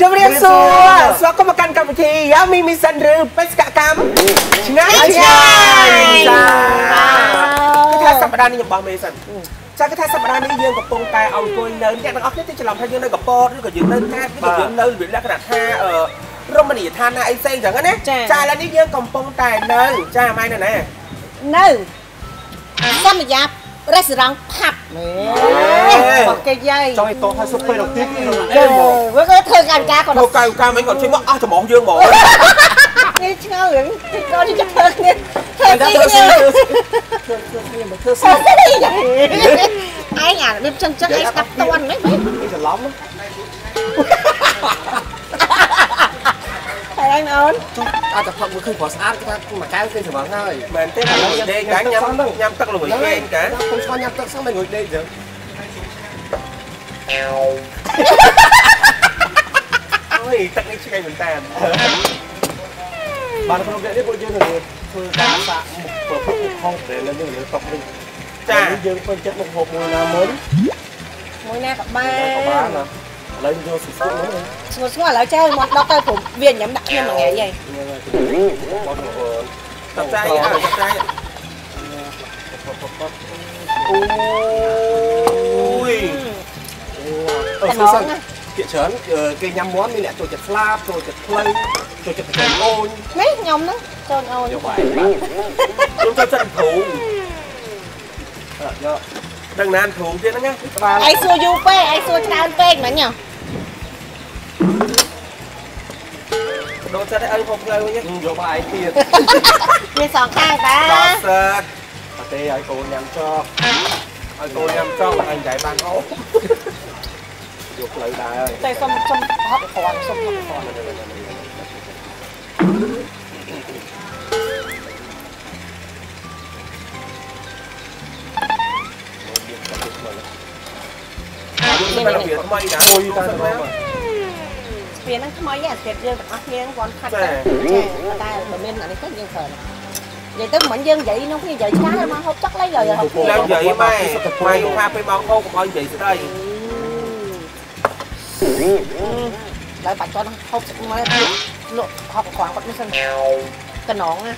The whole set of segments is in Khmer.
ជម្រាបសួរស្វាគមន៍មកកាន់កម្មវិធីយ៉ាមីមីសិនឬបេសកកម្មឆ្ងាញ់ឆ្ងាញ់ចាគឺថាសប្តាហ៍នេះខ្ញុំបោះមេសិនចាគឺថាសប្តាហ៍នេះយើងកំពុងតែអង្គុយនៅអ្នកទាំងអស់គ្នាទៅច្រឡំថាយើងនៅកពតឬក៏យើងនៅកែបឬក៏យើងនៅរបៀបលក្ខណៈថាអឺរមណីយដ្ឋានណាអីផ្សេងចឹងណាចាឥឡូវនេះយើងកំពុងតែនៅចាម៉ៃនៅណានៅសន្យា រេស្តូរ៉ង់ផាប់មកគេយាយចង់ឲ្យតោះឲ្យសុខពេលដល់ទៀតអេមើលគេធ្វើកាយការគាត់ធ្វើកាយការមិនគាត់ជួយមកអស់ច្រមុះយើងហ្មងនេះឆ្ងល់រឿងគាត់ចាប់ធ្វើគ្នាធ្វើទីគ្នាធ្វើគ្នាមកធ្វើស្អីឯងអារបៀបចឹងចឹងឯងស្ដាប់តន់ហ្នឹងឯងច្រឡំ ហើយឯងអូនអាចតែផឹកមួយឃើញព្រោះស្អាតគេថាមួយកែវគេច្រឡំហើយមែនទេឥឡូវដេកកាញ៉ាំញ៉ាំទឹកល្វីគេកាខ្ញុំឆ្លញញ៉ាំទឹកសោះមិនងុយដេកចឹងអូយទឹកនេះឆ្កែមែនតើបានក្នុងវគ្គនេះពួកយើងនឹងធ្វើការសាកមុខប្រភពមុខខុសដែលនៅយើងតុកនេះចាយើងពេញចិត្តមុខហូបមួយណាមុនមួយណាក៏បានក៏បានណា ឥឡូវយកស្គាល់នេះស្គាល់ស្គាល់ឥឡូវចៅមកដល់ទៅព្រមវាញ៉ាំដាក់ខ្ញុំមួយថ្ងៃហើយបងប្អូនតាចាយអើតាចាយអូយអូយអូយភាគច្រើនគេញ៉ាំមាន់មានអ្នកចូលចិត្តស្លាបចូលចិត្តផ្លូវចូលចិត្តចូលអូននេះខ្ញុំហ្នឹងចូលអូនយកបាយចូលចិត្តចិត្តធូងយកដឹងណានធូងទៀតហ្នឹងណាក្បាលឯងសួរយូរពេកឯងសួរច្រើនពេកមិញហ៎ ដូរចិត្តឲ្យហូបផ្លូវវិញយកបាយទៀតមានសងខាងតាដល់សើតអត់ទេឲ្យកូនញ៉ាំចប់ឲ្យកូនញ៉ាំចប់ហើយចៃបានអូយកផ្លូវដែរហើយតែសុំសុំហត់គ្រាន់សុំហត់គ្រាន់នេះមិនវាថ្មីណាមួយតែទៅមក ស្ពានហ្នឹងថ្មីអាស្ពានយើងទាំងអស់គ្នាគាត់ខាត់ទៅចាតែបើមានអានេះទៅយើងត្រូវនិយាយទៅមិនយើងនិយាយនោះគ្នានិយាយច្រើនមកហូបចុកលេងហើយហូបគ្នាឡើងនិយាយម៉ែម៉ែថាពេលមកហូបកុំឲ្យនិយាយស្ដីឡើយបាច់តន់ហូបមកលក់ហូបក្រងគាត់មិនសិនកណងណា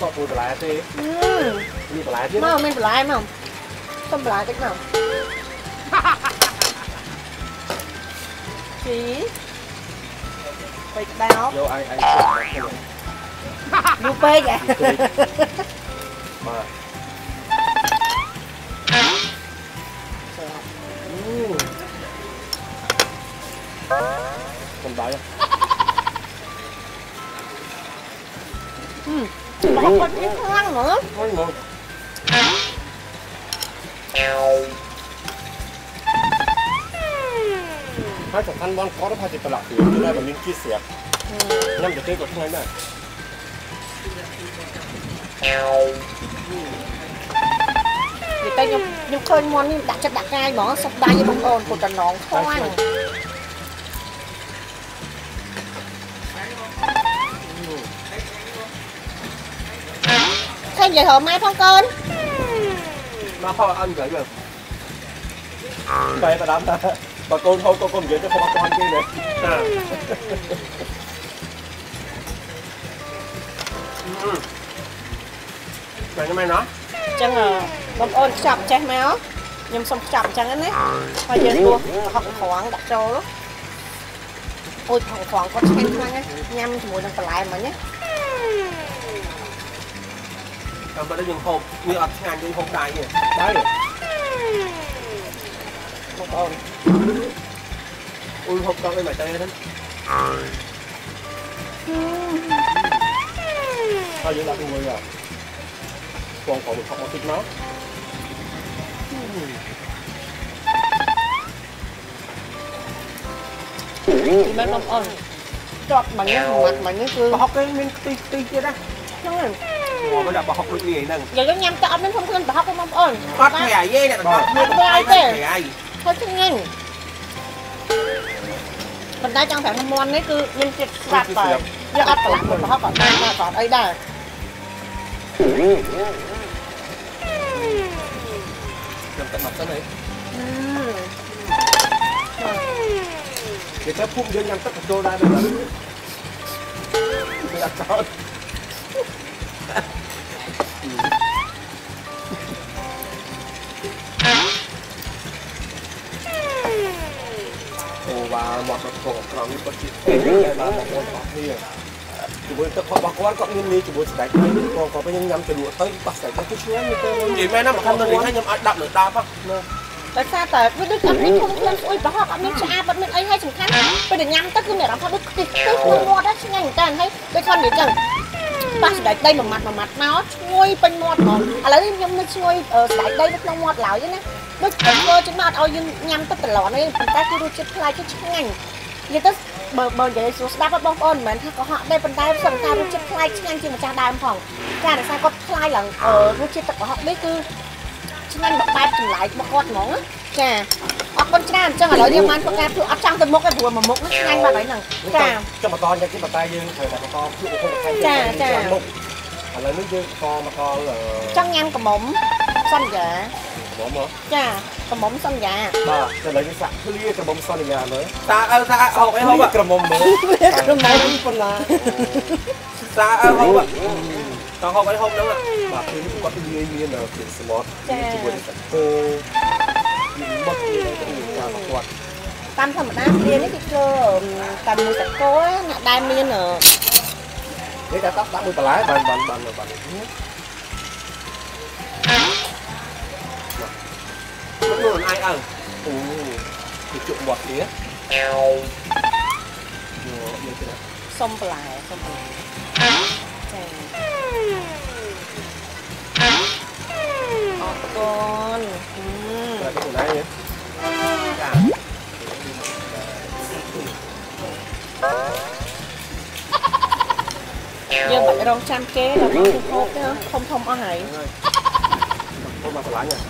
ក៏ពូបន្លែទេមានបន្លែទៀតមកមានបន្លែមកសុំបន្លែតិចមក ជីពេកដោយកឯងឯងយូរពេកបាទកំដៅអឺមកបាត់នេះខ្លាំងហ្មងហ្នឹងហ្មង ញុំខ្ញុំឃើញមន់នេះដាក់ចិត្តដាក់កាយហ្មងសុខដៃបងប្អូនពុតតំណងខ្លាំងឃើញនិយាយរម៉ែផងកូនមកខោអត់និយាយមើលបែបដាំថា បើកូនហូបកូននិយាយទៅខំអត់ទាន់គេទេចាបែបហ្នឹងណាអញ្ចឹងបងប្អូនខ្ចប់ចេះមកខ្ញុំសុំខ្ចប់អញ្ចឹងណាហើយយើងដួសហុកក្រងដាក់ចូលអូយផងក្រងគាត់ឆ្ងាញ់ខ្លាំងណាស់ញ៉ាំជាមួយនឹងបន្លែមិញណាតែបើយើងហូបវាអត់ឆ្ងាញ់យើងហូបដៃទេដៃ បងប្អូនអូយហូបដល់អីមកតែហ្នឹងហើយយើងដាក់ជាមួយអាពងផងមកថតមកតិចមកពីមែនបងប្អូនជាប់បាញ់នេះមាត់បាញ់នេះគឺប្រហុកគេមានខ្ទិះខ្ទិះទៀតណា ហើយឆ្ងាញ់បណ្ដាចង់ប្រាប់ថាមាន់នេះគឺមានជាតិស្រាប់តែវាអត់ប្រឡាក់ប្រហុកអត់ដែរអត់អីដែរចាំតែមកសិនហីគេថាពួកយើងញ៉ាំទឹកចូលដែរដល់នេះវាអត់ចោល វ៉ាមកដល់កងក្រងនេះពិតជាពេលដែលបានបងប្អូនរបស់គ្នាជាមួយទឹករបស់គាត់គាត់មាននេះជាមួយស្ដេចហើយនេះបងគាត់វិញញ៉ាំទៅលក់ទៅប៉ះស្ដេចទៅឆ្ងាញ់ទៅនិយាយមែនណាមកខាងនេះខ្ញុំអាចដាក់លើដាប់ណាដោយសារតែវាដូចអត់មានធំក្លិនស្អុយប្រហុកអត់មានឆ្អាបអត់មានអីហើយសំខាន់ពេលតែញ៉ាំទៅគឺមានអារម្មណ៍ថាដូចខ្ទិះខ្ទិះឈ្ងុយមាត់ដែរឆ្ងាញ់មែនតើហើយដូចគាត់និយាយចឹងប៉ះស្បែកដីមួយម៉ាត់មួយម៉ាត់មកឈ្ងុយពេញមាត់ហ្មងឥឡូវនេះខ្ញុំនៅឈ្ងុយស្បែកដីនៅក្នុងមាត់ឡើយណា ដូចតែធ្វើចេញមកអត់ឲ្យយើងញ៉ាំទៅត្រឡប់នេះប៉ុន្តែគឺរសជាតិប្លែកគឺឆ្ងាញ់និយាយទៅបើបើនិយាយសួរស្ដាប់បងប្អូនមិនមែនថាកុហកទេប៉ុន្តែសង្ការរសជាតិប្លែកឆ្ងាញ់ជាងម្ចាស់ដើមផងចាដោយសារគាត់ខ្លាយឡើងរសជាតិទឹកកុហកនេះគឺឆ្ងាញ់បែបចម្លែករបស់គាត់ហ្មងណាចាអរគុណច្រើនអញ្ចឹងឥឡូវយើងបានធ្វើការធ្វើអត់ចង់ទៅមុខទេព្រោះមួយមុខហ្នឹងឆ្ងាញ់បាត់ហើយហ្នឹងចាចាំបន្តយ៉ាងទៀតបន្តយើងត្រូវតែបន្តជួបឧបករណ៍បន្ថែមមុខឥឡូវនេះយើងបន្តមកដល់ចង់ញ៉ាំកំមុំសន្យាបង មកចាកំមុំសន្យាបាទឥឡូវយើងសាក់ឃ្លាក្រមុំសន្យាមើលតាអើតាហូបអីហូបក្រមុំមើលកំមុំប៉ុណ្ណាតាអើហូបតោះហូបអីហូបហ្នឹងបាទគឺគាត់និយាយមានពីសមុទ្រជាមួយសាក់គោមានមុខមានទៅតាមគាត់តាមធម្មតាព្រានេះគេធ្វើតាមមួយសាគោអ្នកដែលមាននេះតែដាក់មួយបន្លែបានបានបានបាន នោះអាយអើអូគឺជក់មាត់ទៀតយកយកទៅសុំបន្លែសុំបន្លែចាអរគុណតែទៅណាយចាយើងបាច់រ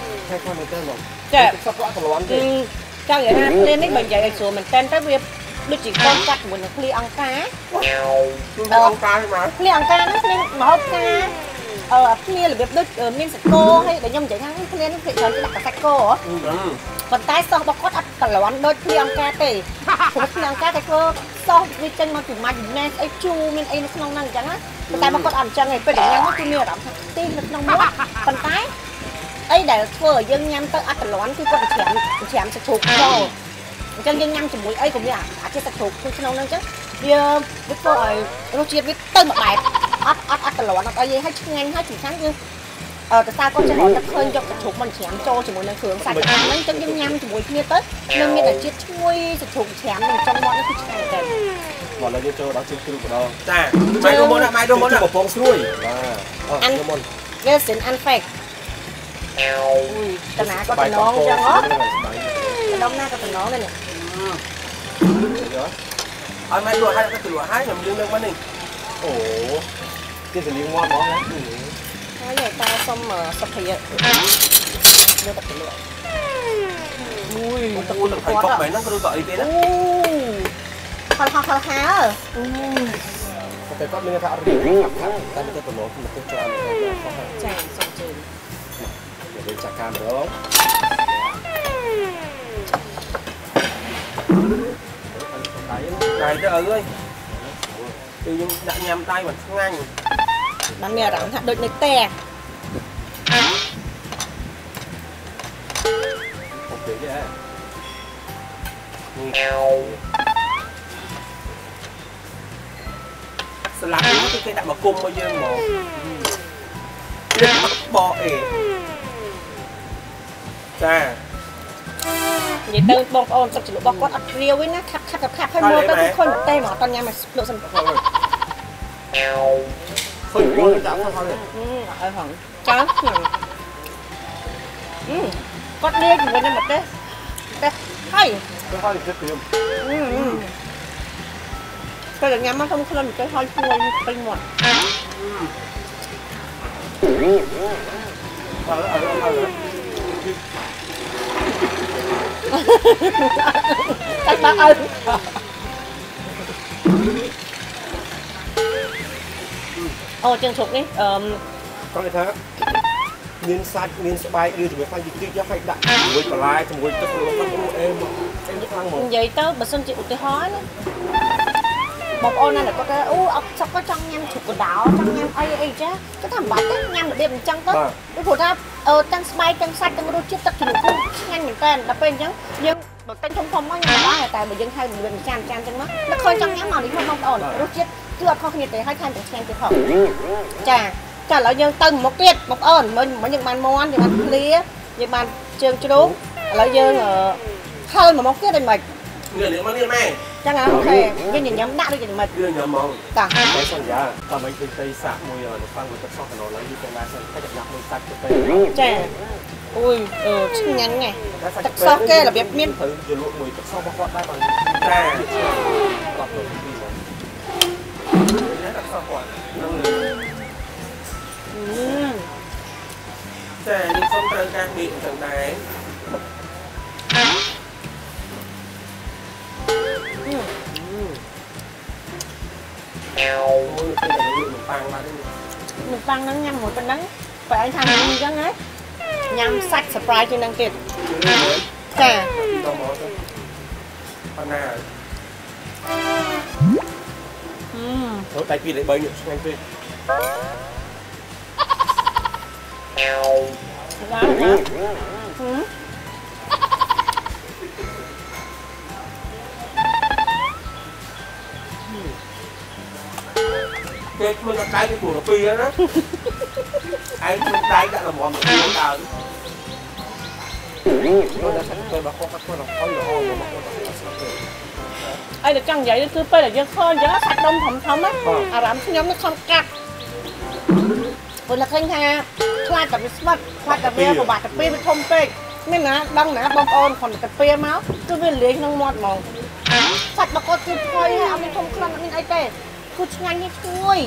ច់ចូលគ្នាដូចនិយាយដាក់ថាស្នាដៃអ្នកចាស់យើងធ្វើហ្មងខ្ញុំថាអត់ធ្វើខ្លាយពីទេបើសិនជាធ្វើជាលក្ខណៈថាព្រៀនមកអាចនឹងតលន់នឹងទឹកសមឯនេះមែនតែបើពេលគាត់ធ្វើតែថាដូចគាត់លីងសាច់ចំស្រាញ់មែនតើយ៉ាយ៉ាយ៉ាខេយ៉ាខេខេមើលអីផងខេគេគេដាក់ទៅហើយតែគាត់មិនទៅហ្មងចាសក់គាត់តលន់ទេចង់និយាយថាព្រាននេះបើនិយាយឲ្យស្រួលមែនតើទៅវាដូចជាកូនកាត់ជាមួយនឹងឃ្លីអង្ការគឺអង្គការហ្នឹងឃ្លីអង្ការហ្នឹងឃ្លីមហូបការអឺឃ្លីរបៀបដូចមានសាច់គោហើយដែលខ្ញុំនិយាយថាឃ្លីនេះគេច្រើនគេដាក់សាច់គោហ៎ប៉ុន្តែសោះរបស់គាត់អត់កលន់ដូចភ្លៀងការទេព្រោះភ្លៀងការគេធ្វើសោះវាចេញមកពីម៉ាច់ណេសអីជូរមានអីនៅក្នុងហ្នឹងអញ្ចឹងណាប៉ុន្តែមកគាត់អត់អញ្ចឹងទេពេលដែលញ៉ាំមកគឺមានអារម្មណ៍ថាខ្ទិះនៅក្នុងមាត់ប៉ុន្តែ អីដែលធ្វើឲ្យយើងញ៉ាំទៅអត់កលន់គឺគាត់ច្រាំច្រាំសាច់ជ្រូកចូលអញ្ចឹងយើងញ៉ាំជាមួយអីក៏មានអាចសាច់ជ្រូកគឺក្នុងហ្នឹងអញ្ចឹងវាវាធ្វើឲ្យរសជាតិវាទៅមួយបែបអត់អត់អត់កលន់អត់អីទេហើយឆ្ងាញ់ហើយសំខាន់គឺអឺតើតើគាត់ចេះរកទឹកឃើញយកសាច់ជ្រូកមកច្រាំចូលជាមួយនឹងគ្រឿងសាច់អាំងហ្នឹងអញ្ចឹងយើងញ៉ាំជាមួយគ្នាទៅនឹងមានតែជាតិឈ្ងុយសាច់ជ្រូកច្រាំនឹងចំមាត់នេះគឺឆ្ងាញ់តែមកលើយើងចូលដល់ជើងគ្រូម្ដងចាម៉ៃរមុនម៉ៃរមុនកំពងស្រួយបាទអរមុនវាសិនអាន់ហ្វេកអុយតាណាក៏តំណងអញ្ចឹងហ៎តំណាក៏តំណងដែរនេះអត់ម៉ៃលក់ឲ្យទៅលក់ឲ្យខ្ញុំយើងនឹងមក នេះអូគេសលៀងមាត់ហ្មងណាហើយតែសុំសុភ័យយកទៅទៅលក់មួយទឹកទឹកហើយកុកបែរហ្នឹងគឺក៏អីទេណាអូខលខលខលហាអូតែគាត់មានថាអត់រៀនតែទៅទៅលោកមកទៅច្រើនទៅខុសហើយចាសុំជឿនយើងចាក់ការម្ដងដៃ ទៅអើយគឺយើងដាក់ញ៉ាំដៃមិនឆ្ងាញ់បានមានអារម្មណ៍ថាដូចនៅផ្ទះហ៎ស្លាប់នេះគឺគេដាក់ម ចានិយាយទៅបងប្អូនទឹកជ្រលក់របស់គាត់អត់ព្រាវទេណាខាត់ខាត់ខាត់ហើយមើលទៅគឺខុញប្រទេសមកអត់តញ៉ាំមកលក់សិនឃើញបងដាក់ផងហើយអឺអើហងចាខ្ញុំអឺគាត់លាយជាមួយនឹងម្ទេសម្ទេសហើយទៅហើយគិតព្រាមអឺពេលញ៉ាំមកខ្ញុំខ្លួនម្ទេសហើយឈ្ងុយពេញមាត់អើអើអើ កាច់បាក់ឲ្យអូជើងជ្រុកនេះអឺគាត់គេថាមានសាច់មានស្បែកឬជាមួយខ្លាំងតិចតិចយកឲ្យដាក់ជាមួយបន្លែជាមួយទឹកលោកគាត់អូអេមកអេខ្លាំងមកនិយាយទៅបើសិនជាឧទាហរណ៍ណា បងប្អូនណាគាត់ថាអូអត់សុខក៏ចង់ញ៉ាំជ្រូកកណ្ដោចង់ញ៉ាំអីអីចាគាត់ថាមិនបាច់ទេញ៉ាំរបៀបអញ្ចឹងទៅពីព្រោះថាអឺទាំងស្បែកទាំងសាច់ទាំងរសជាតិទឹកជ្រូកគឺឆ្ងាញ់មែនតើដល់ពេលអញ្ចឹងយើងបើទិញធំធំមកញ៉ាំបានតែបើយើងហៅរបៀបមួយចានចានអញ្ចឹងមកនឹកឃើញចង់ញ៉ាំមកនេះមកបងប្អូនរសជាតិគឺអត់ខុសគ្នាទេហើយថែមទាំងឆ្ងាញ់ទៀតផងចាចាឥឡូវយើងទៅមុខទៀតបងប្អូនមិញមិញយើងបានមន់យើងបានឃ្លាយើងបានជើងជ្រូកឥឡូវយើងហឹលមកមុខទៀតដូចម៉េចនេះនេះមកនេះម៉ែ ចឹងហ៎អូខេយើងញញឹមដាក់ដូចយ៉ាងម៉េចគឺញ៉ាំមកតាតែសន្យាតើមិនឃើញទៅសាក់មួយនៅខាងមួយទឹកសោះកណ្ដោឡើយយូរទៅណាសិនតែចាប់មួយសាច់ទៅចាអូយអឺឆ្ងាញ់ណាស់ទឹកសោះគេរបៀបមានទៅយកលក់មួយទឹកសោះរបស់គាត់ដែរបងចាគាត់ទៅទីមកទឹកសោះគាត់នឹងអឺចានេះសូមត្រូវការមីអញ្ចឹងដែរមួយទៅតែលក់នំប៉័ងបានទេនំប៉័ ងហ្នឹងញ៉ាំមួយប៉ុណ្ណឹងបើឯងថាអញ្ចឹងហ៎ញ៉ាំសាច់ surprise ជាងហ្នឹងទៀតចាដល់មកទៅប៉ុណ្ណា អឺទៅតែពីលេ3នេះឆ្ងាញ់ពេកឡើងណាហឺគេមិនដៃគេព្រោះទៅពីណាឯងមិនដៃដាក់ល្មមទៅដើមយកដាក់សាច់ទៅរបស់គាត់គាត់គាត់ល្អមកគាត់គាត់ស្គាល់អីតែចង់និយាយគឺពេលដែលយើងឃើញអញ្ចឹងសាច់ដុំធំធំណាអារម្មណ៍ខ្ញុំនេះខំកាត់ព្រោះតែឃើញថាខ្លាចតែវាស្វិតខ្លាចតែវាពិបាកទៅពេលវាធំពេកមានណាដឹងណាបងប្អូនគាត់ទៅពេលមកគឺវាលាយក្នុងមាត់ហ្មងសាច់របស់គាត់គឺផុយហើយអត់មានធំខ្លាំងអត់មានអីទេ គឺឆ្ងាញ់នេះឈ្ងុយ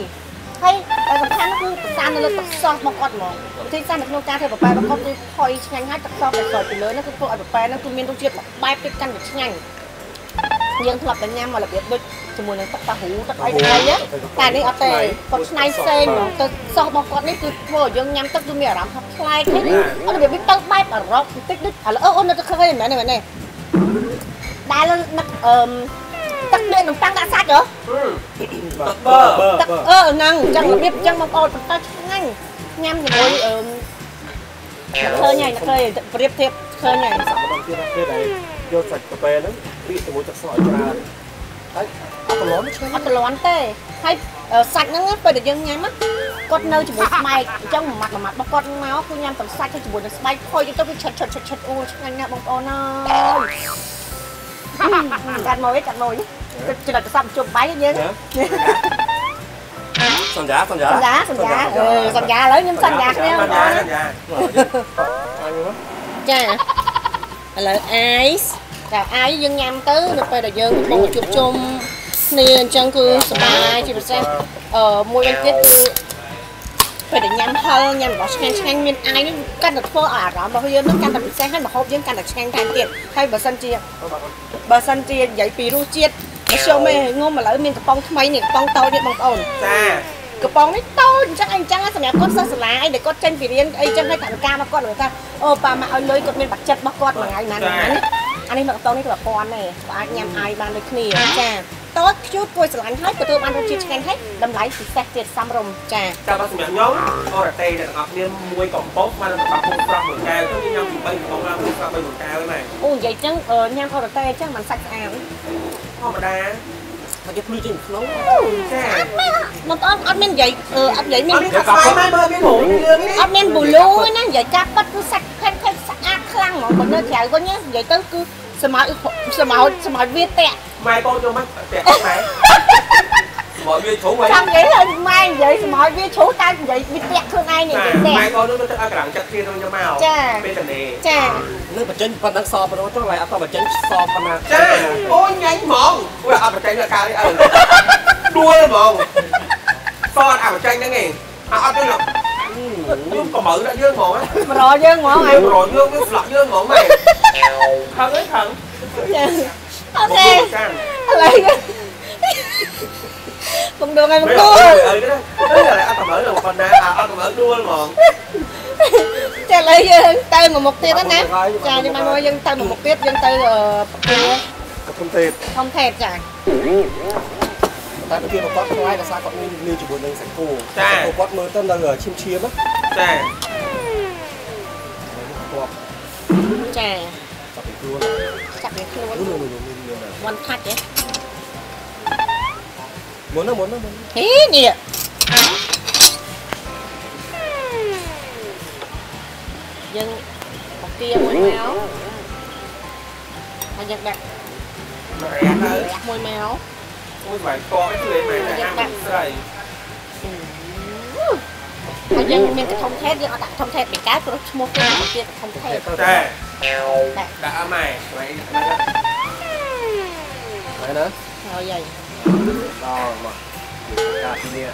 ហើយតែសំខាន់គឺប្រសាននៅលើទឹកសោះរបស់គាត់ហ្មងវិធីសាស្ត្រនៅក្នុងការធ្វើប្រប៉ែរបស់គាត់គឺផុយឆ្ងាញ់ហើយទឹកសោះដែលស្រោចពីលើនោះគឺធ្វើឲ្យប្រប៉ែនោះគឺមានរសជាតិបែបទៀតកាន់តែឆ្ងាញ់យើងធ្លាប់តែញ៉ាំមករបៀបដូចជាមួយនឹងទឹកតាហ៊ូទឹកអីទឹកអីណាតែនេះអត់ទេគាត់ឆ្នៃផ្សេងហ្មងទៅសោះរបស់គាត់នេះគឺធ្វើឲ្យយើងញ៉ាំទឹកគឺមានអារម្មណ៍ថាប្លែកនេះអត់របៀបវាទៅបែបអឺរ៉ុបបន្តិចដូចឥឡូវអូននៅទៅឃើញមែនទេមែនទេដែលនឹកអឺ ទឹកនេះនំប៉័ងដាក់សាច់ហ៎បើទឹកអឺហ្នឹងអញ្ចឹងរបៀបអញ្ចឹងបងប្អូនបន្តឆ្ងាញ់ញ៉ាំជាមួយអឺឃើញហើយឃើញប្រៀបធៀបឃើញហើយសាក់ម្ដងទៀតគេដែលយកសាច់កាហ្វេហ្នឹងពីជាមួយទឹកស្លឲ្យច្រើនហើយអត់ប្រឡំឆ្ងាញ់អត់ប្រឡន់ទេហើយសាច់ហ្នឹងពេលដែលយើងញ៉ាំគាត់នៅជាមួយស្បែកអញ្ចឹងមួយម៉ាត់មួយម៉ាត់របស់គាត់មកគឺញ៉ាំទាំងសាច់ទៅជាមួយនឹងស្បែកផុយទៅវាឆិតឆិតឆិតឆិតអូឆ្ងាញ់ណាស់បងប្អូនអើយ កាត់មកវិញកាត់មកវិញចំណុចប្រសាទជុំបាយយើងសន្យាសន្យាសន្យាសន្យាអឺសន្យាឥឡូវខ្ញុំសន្យាគ្នាបងប្អូនសន្យាអញមកចាឥឡូវអាយសតែអាយយើងញ៉ាំទៅនៅពេលដែលយើងកំពុងជួបជុំគ្នាអញ្ចឹងគឺសប្បាយជាពិសេសអឺមួយវិញទៀតគឺ ពេលដែលញ៉ាំហឹលញ៉ាំរបស់ឆ្ងាញ់ឆ្ងាញ់មានអាយនេះកាន់តែធ្វើឲ្យអារម្មណ៍របស់យើងនឹងកាន់តែពិសេសហើយម្ហូបយើងកាន់តែឆ្ងាញ់ថែមទៀតហើយបើសិនជាបើសិនជានិយាយពីរសជាតិមធ្យមឯងងុំឥឡូវមានកំប៉ុងថ្មីនេះកំប៉ុងតូចនេះបងប្អូនចាកំប៉ុងនេះតូចអញ្ចឹងអីអញ្ចឹងសម្រាប់គាត់សិស្សសាលាអីដែលគាត់ចេញពីរៀនអីចឹងឲ្យតាមការមកគាត់គាត់ថាអូប៉ាមកឲ្យលុយគាត់មានបាត់ចិត្តរបស់គាត់មួយថ្ងៃណាណានេះអានេះមកកំប៉ុងនេះគឺ1000ទេគាត់អាចញ៉ាំអាយបានដូចគ្នាចា តូចខ្ជូតគួរស្រឡាញ់ហើយទទួលបានរសជាតិឆ្ងាញ់ហើយតម្លៃពិសេសទៀតសមរម្យចាចាំដល់សម្រាប់ខ្ញុំអរតេអ្នកទាំងអស់គ្នាមួយកំប៉ុងបានតែបាក់ពុកស្រស់មួយកែវទៅញ៉ាំពី3កំប៉ុងឡើងពីស្រស់3មួយកែវហ្នឹងអូនិយាយចឹងញ៉ាំអរតេអញ្ចឹងមិនសាច់ស្អាតធម្មតាមកយកភ្លឺចេញក្នុងចាបងប្អូនអត់មាននិយាយអត់និយាយមានអត់មានកាស្បាយមកមើលមានហូររឿងនេះអត់មានប៊ូលូទេណានិយាយការប៉ັດគឺសាច់ខេនខេនស្អាតខ្លាំងហ្មងបើនៅក្រៅវិញនិយាយទៅគឺ សម័យសម័យសម័យវាតាក់ម៉ែកូនយកមកតែម៉ែមកវាជ្រុំហើយចង់និយាយឲ្យម៉ែនិយាយសម័យវាជ្រុះតែនិយាយវាតាក់ខ្លួនឯងនិយាយតាម៉ែក់កូននោះទៅឲ្យកន្លងចិត្តគ្នាទៅខ្ញុំមកពេលតនេចានៅបញ្ចេញប៉ុណ្ណឹងសប៉ុណ្ណឹងចុះឡើយអត់តបញ្ចេញសប៉ុណ្ណាចាអូនញ៉ាញ់ហ្មងអូយអត់បច្ចេកនេះកាលនេះអើដួលហ្មងសតអាបច្ចេកហ្នឹងឯងអត់ទៅខ្ញុំកំមើដាក់យើងហ្មងមករយើងហ្មងអហើយរយយើងវាស្លាក់យើងហ្មងម៉ែ ខឹងអីខឹងចាអូខេចាឥឡូវបងដងឲ្យបងអើដងអើគេអត់កំមើដល់ប៉ុណ្ណាអត់កំមើដួលហ្មងចាឥឡូវយើងទៅមួយមុខទៀតណាចានេះមកយើងទៅមួយមុខទៀតយើងទៅប្រគល់កំពុងទេធំថេតចាតែពីប្រកបខ្លាយដោយសារគាត់មានលឺជាមួយនឹងសាច់គោគាត់មើលទៅនៅឈាមឈាមណាចាគាត់ចាចាប់ពី ខ្លួនចាប់វាខ្លួននោះនោះនោះមានវ៉ាន់ខាច់ហ៎មុនណាមុនណាមុនហេនេះយើងបកាមួយមកហើយយើងដាក់មករះទៅរះមួយមកអូយបាយកកជួយម៉ែតែអាស្រីហើយយើងមានកធំថេតយើងអត់ដាក់ធំថេតពីកើតព្រោះឈ្មោះគេជាកធំថេតចា ដាក់អម៉ែម៉ែហើយណាហើយហើយដល់មកការពីនេះ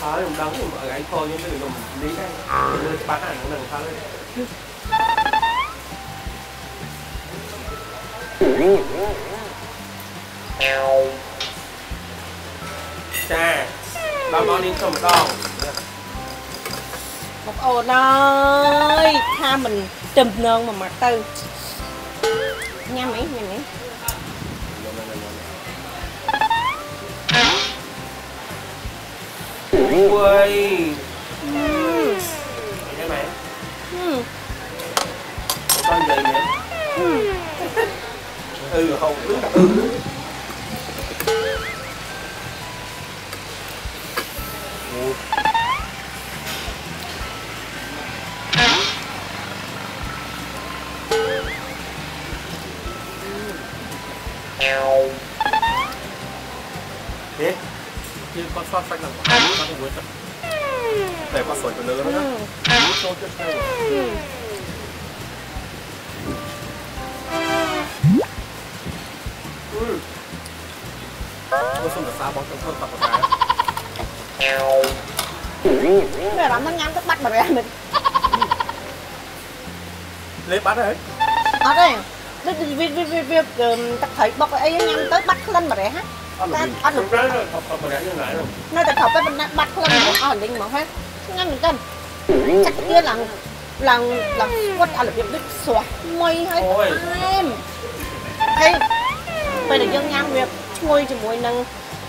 ហើយខ្ញុំដឹងខ្ញុំឲ្យឯ ចាបងប្អូននេះចូលម្ដងបងអូនអើយថាមិនចំនងមួយមកទៅញ៉ាំអីញ៉ាំអីអូយយ៉ាងម៉េចហឹមបងនិយាយហឹមអឺហូបអឺ គឺគាត់សតសាច់នឹងគាត់មួយទឹកតែគាត់ស្រួយទៅលើហឹណាមចូលចិត្តទៅ ừ ម អារម្មណ៍ថាញ៉ាំទឹកបាត់បរិយាមិនលេបាត់ហើយអត់ទេដូចវាវាវាវាទឹកត្រីបុកអីញ៉ាំទៅបាត់ក្លិនបរិយាហ៎អត់តែលឺអត់ល Thực ra là học học ở đây như này đâu នៅតែត្រូវទៅបណ្ណាបាត់ក្លិនរបស់អស់លីងមកហ៎ញ៉ាំមិនទៅចាក់ទៀតឡើងឡើងឡើងស្វត់អារបៀបដូចស្រស់ថ្មីហើយអែមហើយពេលដែលយើងញ៉ាំវាឈ្ងុយជាមួយនឹង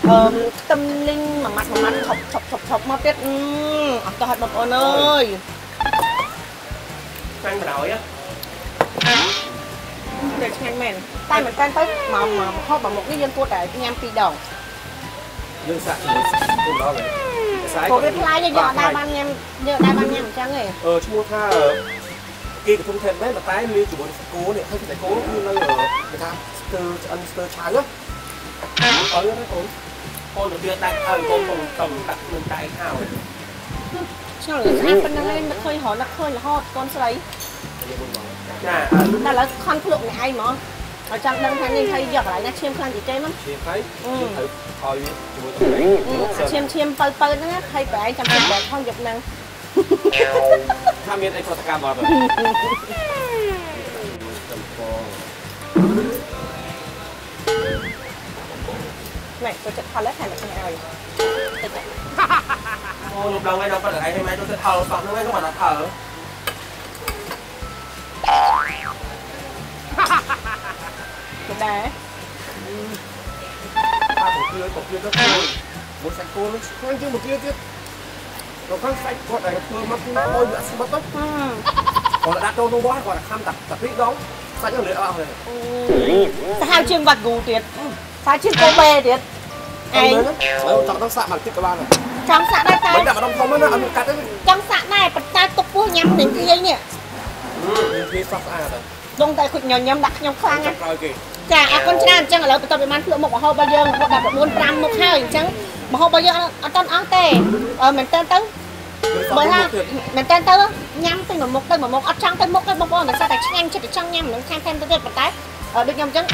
អឺខ្ទឹមលីងមួយម៉ាត់មួយម៉ាត់ថប់ថប់ថប់ថប់មកទៀតអឺអត់ទៅឲ្យបងប្អូនអើយ Ăn mà đòi á តែឆ្ងាញ់មែនតែមិនកាន់ទៅមកមកហូបមកនេះយើងគួរតែញ៉ាំពីរដងយើងសាក់ជាមួយគុំដល់ហើយស្អែកព្រោះវាផ្លាយយើងអត់ដែរបានញ៉ាំយើងអត់ដែរបានញ៉ាំអញ្ចឹងទេអឺឈ្មោះថាគេកំពុងថែមមែនតែលាយជាមួយសាច់គោនេះហើយសាច់គោគឺនៅគេថាស្ទើឆ្អិនស្ទើឆៅណាអើយណាកូន Con được đưa đặt ở con còn cầm đặt mình tại hào ឆ្ងល់ស្អាតប៉ុណ្ណឹងឯងមិនឃើញរហូតនឹកឃើញរហូតកូនស្រី Nè តែឥឡូវខន់ភ្លុកអ្នកឯងហ្មងហើយចង់ដឹងថានេះហើយយកកន្លែងណាឈាមខ្លាំងជាងគេมั้ងឈាមហើយយើងត្រូវឲ្យជាមួយទៅឈាមឈាមបើបើហ្នឹងហើយប្រឯងចាំទៅបែកផងយកហ្នឹងថាមានអីខុសកម្មអត់ណែទៅ ចិត្តផលហើយថែមតែឲ្យតិចអូខ្ញុំដឹងហើយដល់ប៉ុណ្្នឹងឯងមិនទៅថើសោះហ្នឹងឯងខ្ញុំអត់ថើទៅដែរអាបង្គាបង្គាទៅធ្វើមួយសាច់គោនឹងឆ្ងាញ់ជាងបង្គាទៀតដល់ខាងសាច់គាត់ដែ លធ្វើមកណាមួយវាស្មិតទៅហឹមគាត់ដាក់ចូលក្នុងបោះគាត់ខំតាតាពីរដងសាច់នឹងលឿនអស់ហើយសាហាវជាងវ៉ាហ្គូទៀតសាហាវជាងកូបេទៀតឯងអើចង់ដល់សាក់មកតិចក៏បានដែរចង់សាក់ដែរតែមិនដាក់ម្ដងធំណាអត់មានកាត់ទេចង់សាក់ដែរប៉ុន្តែទុកពោះញ៉ាំនឹងធាយនេះមានវាស្រស់ស្អាតដងតែគុជញញឹមដាក់ខ្ញុំខ្លាំងណាស់ក្រោយគេចាអរគុណច្រើនអញ្ចឹងឥឡូវបន្តពីបានភ្លក់មុខម្ហូបរបស់យើងរហូតដល់9 5មុខហើយអញ្ចឹងម្ហូបរបស់យើងអត់តាន់អស់ទេអឺមែនតើទៅបើថាមែនតើទៅញ៉ាំទៅមួយមុខទៅមួយមុខអត់ចង់ទៅមុខទេបងប្អូនមិនស្អាតតែឆ្ងាញ់ចិត្តតែចង់ញ៉ាំនឹងខាងថែមទៅទៀតប៉ុន្តែ ដូចខ្ញុំអញ្ចឹង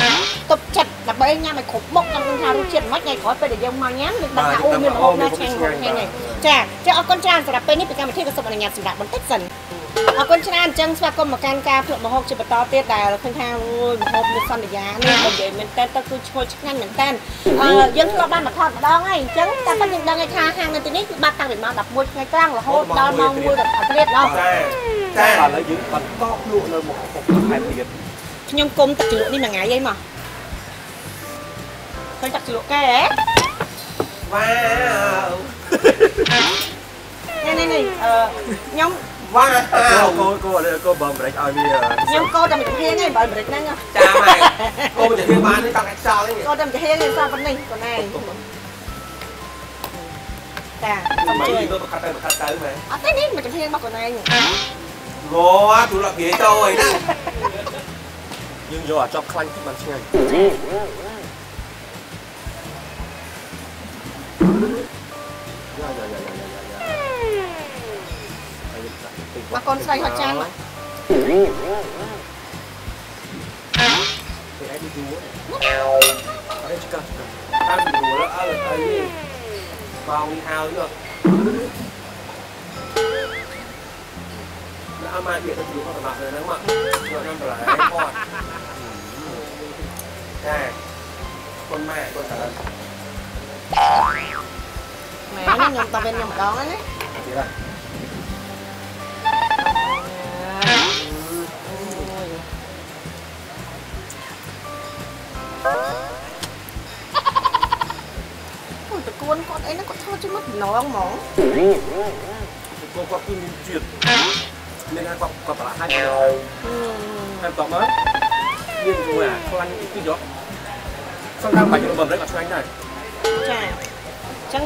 ទុកចិត្តដើម្បីញ៉ាំឲ្យគ្រប់មុខចង់ដឹងថារសជាតិមិនខ្មិចថ្ងៃក្រោយពេលដែលយើងមកញ៉ាំនឹងដឹងថាអូមានម្ហូបណាឆ្ងាញ់ឆ្ងាញ់ហើយចាចាអរគុណច្រើនសម្រាប់ពេលនេះពីកម្មវិធីក៏សូមអនុញ្ញាតសម្រាប់បន្តិចសិនអរគុណច្រើនអញ្ចឹងស្វាគមន៍មកកាន់ការភ្លក់ម្ហូបជាបន្តទៀតដែលឃើញថាអូយម្ហូបនេះសន្យានេះបើនិយាយមែនតើទៅគឺឈ្ងុយឆ្ងាញ់មែនតើអឺយើងធ្លាប់បានមកថតម្ដងហើយអញ្ចឹងតែប៉ុន្តែយើងដឹងថាហាងនៅទីនេះគឺបាត់តាំងពីម៉ោង11ថ្ងៃត្រង់រហូតដល់ម៉ោង1ដល់អត់ទៀតដល់ចាចាឥឡូវយើងបន្តភ្លក់នៅមុខមុខថែមទៀត ខ្ញុំគុំទឹកជ្រលក់នេះមួយថ្ងៃអីមកឃើញទឹកជ្រលក់គេហ៎វ៉ាវនេះនេះនេះអឺខ្ញុំវ៉ាវកូនកូកូបើមិនឲ្យវាខ្ញុំកោតែមួយចំហៀងឯងបើមិនហ្នឹងចាម៉ែកូនจะបាននេះតាំងខ្យល់នេះកោតែមួយចំហៀងឯងសោះប៉ុណ្នេះខ្លួនឯងចាសូមមិនជួយទៅកាត់ទៅកាត់ទៅម៉ែអត់ទេនេះមួយចំហៀងរបស់ខ្លួនឯងងទូលគេចូលអីណា យើងយកអាចប់ខ្លាញ់ទីបានឆ្ងាញ់យ៉ាយ៉ាយ៉ាយ៉ាយ៉ាយ៉ាមកកូនស្រីហត់ចានមក Thì em đi đùa Ở đây chỉ cần Em đi đùa đó, ở đây Bao đi hao chứ Nó ăn mai biệt nó chịu không mặt rồi đúng không ạ Rồi năm trở lại em con Nè Con mẹ con trả lời ម៉ែនេះខ្ញុំតវិញខ្ញុំម្ដងណា Chị đây អូតកូនគាត់អី ហ្នឹងគាត់ធ្វើជាមួយដំណងហ្មង Cô có cứ nhìn chuyện Nên hai con còn lại hai con Em tỏ mới Nhiên rồi à, con ăn cái gió Xong ra bánh nó bầm đấy cả cho anh này ចាអញ្ចឹង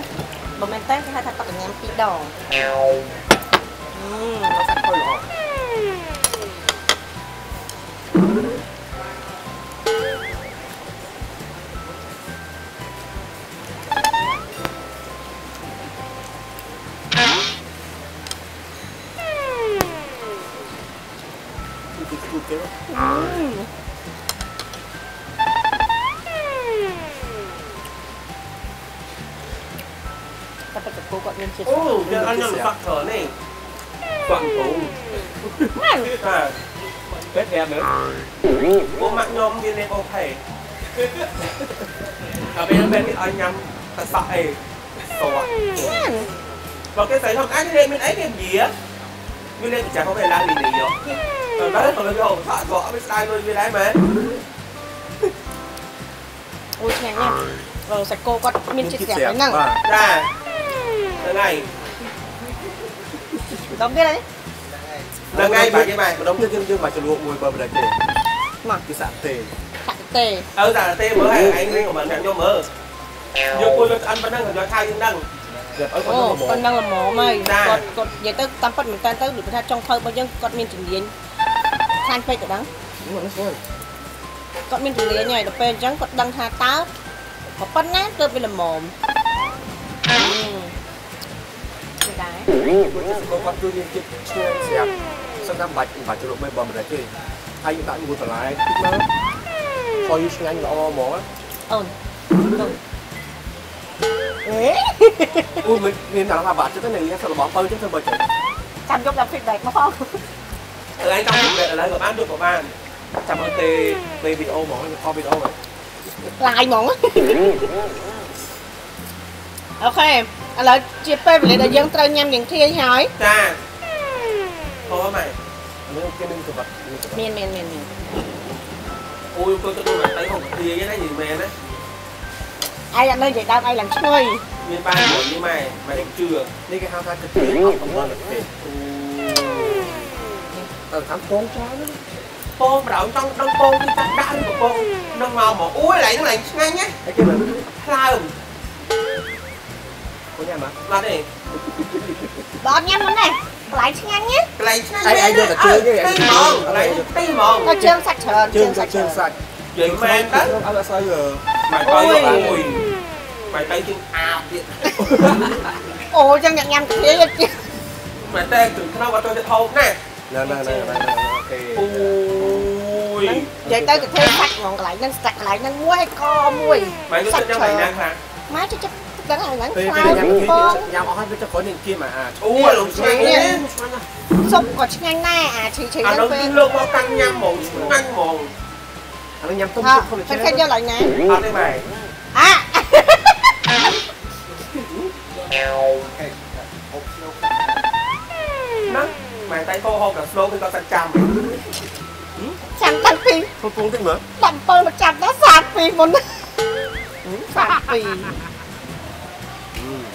បើមែនតើគេហៅថាទឹកញ៉ាំពីរដងអឺ តែសក់អីសក់ហ្នឹងបើគេស្រីថាអាចលេងមានអីគេនិយាវាលេងចាស់ហ្នឹងឡើងលីលីយកតែដល់ទៅយកសក់សក់វាស្ដាយលុយវាដែរមែនអូឆ្ងាញ់ណាស់អឺសាច់គោគាត់មានជាតិស្រាប់ហ្នឹងបាទចាថ្ងៃដល់ទៀតហើ យថ្ងៃបាទគេបាទម្ដុំយើងយើងមកចលួកមួយបើមិនដែរទេមកគឺសាក់ទេតាក់ទេអើតែទេមើលឯងនេះក៏មិនញ៉ាំខ្ញុំមើលយកគួយយកឆ្អិនប៉ុណ្ណឹងយកខាវយើងដឹងយកឲ្យអូប៉ុណ្ណឹងហ្មងប៉ុណ្ណឹងល្មមហើយចាគាត់គាត់និយាយទៅតាមពិតមែនតើទៅដូចថាចុងភៅរបស់យើងគាត់មានជំនាញខ្លាំងពេកទៅដឹងនេះស្ងាត់គាត់មានជំនាញហើយដល់ពេលអញ្ចឹងគាត់ដឹងថាតើក៏ប៉ុណ្ណាទើបវាល្មមអឺមិនដែរគាត់គាត់ជួយយើងចិត្តឈ្នះស្រាប់សឹងថាបាច់បាច់ជ្រុលមិនបើមិនដែរទេហើយយើងដាក់មួយបន្លែតិចមកឲ្យឆ្ងាញ់ល្អហ្មងអូន អូនអេអូមានមានតែថាបាត់ចិត្តទៅនេះសិលរបស់បើចឹងធ្វើបើចឹងចាំយកដល់ feedback មកផងឥឡូវចង់ទៅឥឡូវក៏បានយកក៏បានចាំឲ្យទេពេលវីដេអូហ្មងខលវីដេអូហ្មងឡាយហ្មងអូខេអឥឡូវជាពេលវេលាដែលយើងត្រូវញ៉ាំយ៉ាងធាយហើយចាហូបមកនេះគេនឹងក្បត់នេះក្បត់មានមានមានមានអូយ tôi ទៅទៅតែហូបទាយណានិយាយមែនណា ឯងអត់នៅនិយាយដើមឯងឡើងឈ្ងុយមានបានមួយនេះម៉ែម៉ែជឿនេះគេហៅថាកាទៀអត់កំណត់ទេទៅតាមពងចោលពងប្រដៅចង់ដឹងពងទីតាំងដាក់ឬក៏ពងនឹងមកមកអូយឡើងហ្នឹងឡើងឆ្ងាញ់ណាហើយគេមើលថ្លើម cô nhà mà អត់ទេបើអត់ញ៉ាំមុនទេកន្លែងឆ្ងាញ់ណាកន្លែងឆ្ងាញ់ឯងឯងយកតែជើងទេទីហ្មងកន្លែងទីហ្មងក៏ជើងសាច់ច្រើន chương សាច់ sa ច្រើន chương sạch និយាយមែនតើ ăn là sao giờ បាយបាយមួយបាយបាយជាងអាបទៀតអូចឹងញ៉ាំគ្នាទៀតមែនតែគ្រឿងខ្នុរអត់ចូលចិត្តហូបណាណាណាណាអូខេអូយនិយាយទៅទៅធ្វើសាច់ហ្មងកន្លែងហ្នឹងសាច់កន្លែងហ្នឹងមួយកមួយបែរយកចិត្តយ៉ាងណាខ្លះម៉ែចិត្តចិត្តដឹងហើយហ្នឹងខ្លាំងញ៉ាំអស់ហើយវាទៅគ្រាន់នឹងគៀមអាអូយលំឆ្ងាញ់ណាស់សុបក៏ឆ្ងាញ់ដែរអាឈីឈីហ្នឹងពេលលោកមកតាំងញ៉ាំហ្មងឆ្ងាញ់ហ្មង អានឹងញ៉ាំទុំថាទុំខ្លួនឃើចេះញឃើញយកឡើងណាអត់ទេបាយអាណាម៉ែតែហូបហូបដល់ស្លូគឺគាត់សាច់ចាំចាំតាំងពីពុំពុំតិចមើល17មកចាប់ដល់32មុន32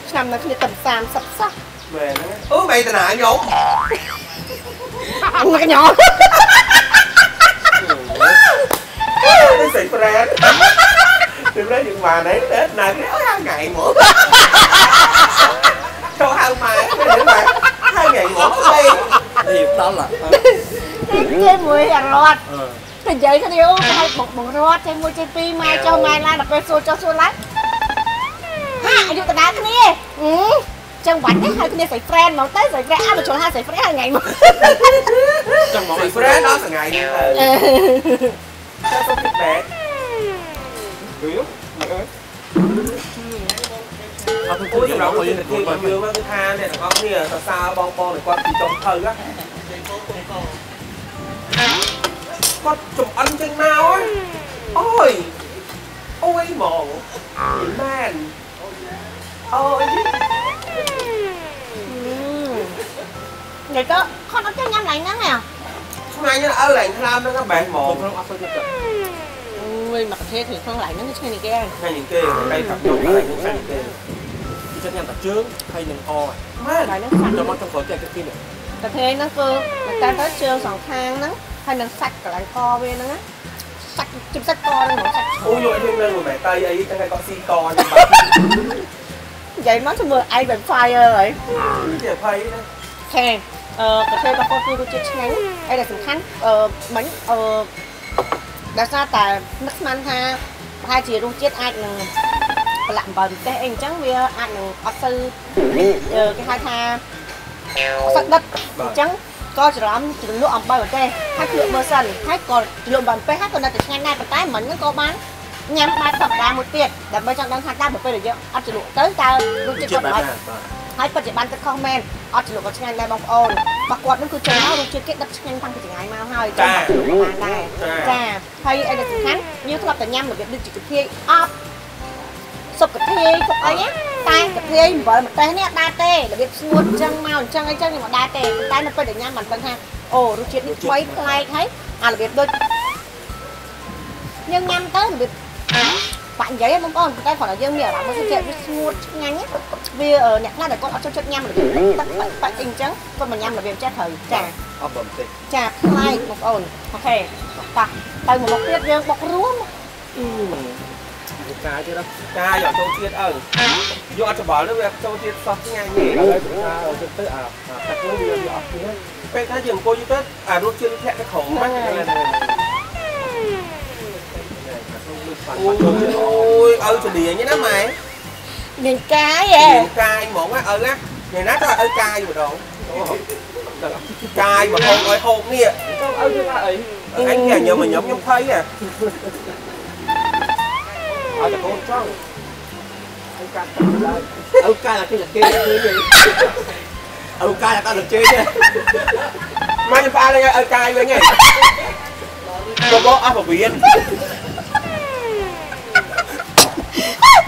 ឆ្នាំនៅគ្នាតែ30សោះមែនហ្នឹងអូបែរតាណាខ្ញុំអញកញ្ញោ ទៅស្រីប្រែតទៅប្រែយើងបាន đấy đến này cái hai ngày một cho hai mai để mà hai ngày một đây នេះដល់ឡាគេមួយអារត់អឺនិយាយគ្នាអូហើយបងបងរត់ចេះមួយចេះពីរម៉ែចុះម៉ែឡើងដល់ពេលសួរចុះសួរឡើងហាអាយុកណ្ដាលគ្នាអឺចឹងបាច់ទេហើយគ្នាស្រី friend ហ្មងទៅស្រី friend អើមកជន់ហៅស្រី friend ហើយថ្ងៃមកចាំមកស្រីប្រែតដល់ថ្ងៃនេះទៅ តែសុំពីបែកគឺមកអើអត់អូពុំយយើងសម្រាប់មកយើងយើងទៅគួរគួរបើយើងមកគឺថាអ្នកទាំងអស់គ្នាសរសើរបងបងដែលគាត់ពីចុងភៅណាគាត់ចំអិនចឹងមកអូយអូយហ្មងមែនអូយនិយាយទៅខត់អត់ចេះញ៉ាំឡើងហ្នឹងហ៎ ឆ្ងាញ់ណាស់អើឡើងខ្លាមហ្នឹងបែរហ្មងខ្ញុំអត់ទៅចិត្តអូយមកប្រទេសគឺក្នុងឡើងហ្នឹងឆ្ងាញ់នេះគេហើយឆ្ងាញ់ជាងគេតែកាប់ចុងខ្លាំងឆ្ងាញ់ជាងគេចិត្តញ៉ាំតែជើងហើយនឹងអមែនឡើងហ្នឹងសាច់ចាំមកចង់គាត់ចេះគេនេះប្រទេសហ្នឹងគឺតែតែទៅជើងសងខាងហ្នឹងហើយនឹងសាច់កន្លែងកវាហ្នឹងណាសាច់ជិបសាច់កហ្នឹងហ្មងសាច់អូយយកឲ្យនឹងមិនមែនតៃអីចឹងតែគាត់ស៊ីកននិយាយមកទៅមើលឯង Ben Fire ហើយជាភ័យណាខេ អឺប្រទេសរបស់គាត់គឺរសជាតិឆ្ងាញ់ហើយដែលសំខាន់អឺមិញអឺដោយសារតែនឹកស្មានថាប្រហែលជារសជាតិអាចនឹងប្រឡាក់អំបិលទេសអីអញ្ចឹងវាអាចនឹងអត់ទៅអឺគេហៅថាអត់ទៅដិតអញ្ចឹងក៏ច្រឡំជ្រលក់អំបិលទេសហើយភ្លក់មើលសិនហើយក៏ជ្រលក់អំបិលទេសហើយក៏នៅតែឆ្ងាញ់ដែរប៉ុន្តែមិញហ្នឹងក៏បានញ៉ាំបែបធម្មតាមួយទៀតដើម្បីចង់ដឹងថាតើបើពេលដែលយើងអត់ជ្រលក់ទៅតើរសជាតិចិត្តគាត់បែបមិនណាបាទ ហើយពិតជាបានទឹកខុសមែនអត់ជ្រលក់ក៏ឆ្ងាញ់ដែរបងប្អូនបើគាត់នឹងគឺចូលមករសជាតិគេដិតឆ្ងាញ់តាំងពីចង្អាយមកហើយចូលមកជ្រលក់បានដែរចាហើយអីដែលសំខាន់យើងធ្លាប់តែញ៉ាំរបៀបដូចជាកាធាយអប់សុបកាធាយសុបអីណាតែកាធាយអំបិលម្ទេសនេះអត់ដែរទេរបៀបស្ងួតអញ្ចឹងមកអញ្ចឹងអីចឹងខ្ញុំអត់ដែរទេប៉ុន្តែនៅពេលដែលញ៉ាំបានដឹងថាអូរសជាតិនេះថ្មីប្លែកហើយអារបៀបដូចយើងញ៉ាំទៅរបៀប បាក់និយាយបងប្អូនប៉ុន្តែគ្រាន់តែយើងមានអារម្មណ៍ថាវាស្ងួតឆ្ងាញ់វាអ្នកខ្លះដែលគាត់អត់ចូលចិត្តញ៉ាំរបៀបទឹកបាក់បាក់អីអញ្ចឹងគាត់មកញ៉ាំរបៀបចេះត្រូវចាអត់បំតិចចាផ្លែបងប្អូនអូខេតោះទៅមួយមុខទៀតយើងបុករួមអឺវាកាយទៀតណាចាយកចូលជាតិអើយកអត់ច្បល់ទៅវាចូលជាតិសោះឆ្ងាញ់ទេហើយថាទៅទៅអាទឹកនោះវាវាអត់គ្នាពេលថាយើងអង្គុយយូរទៅអារសជាតិធាក់ទៅក្រោមហ្នឹង អូយឲ្យចលៀងណាម៉ែមានកាយចហ៎លៀងកាយហ្មងណាឪណាថ្ងៃណាក៏ឲ្យកាយម្ដងកាយមកហូបឲ្យហូបនេះទៅឲ្យយើងថាអីអញញ៉ាំខ្ញុំខ្ញុំភ័យហ៎ឲ្យតែកូន